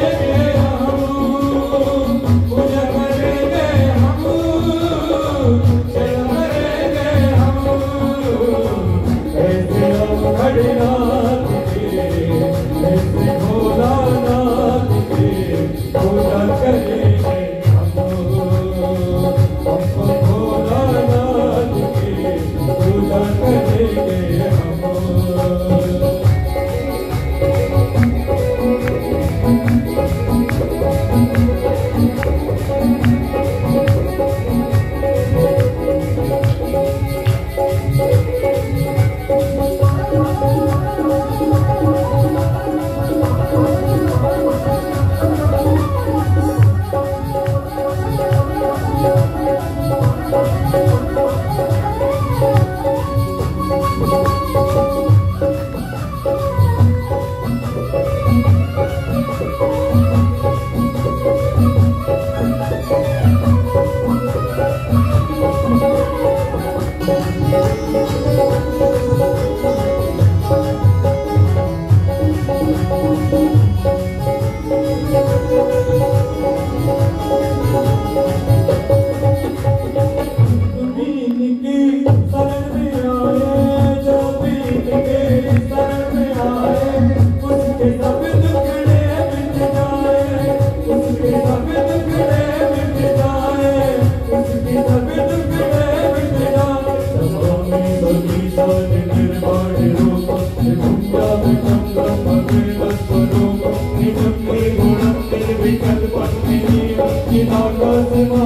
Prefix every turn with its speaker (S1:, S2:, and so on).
S1: Amen. brincando com as meninas E nós fazemos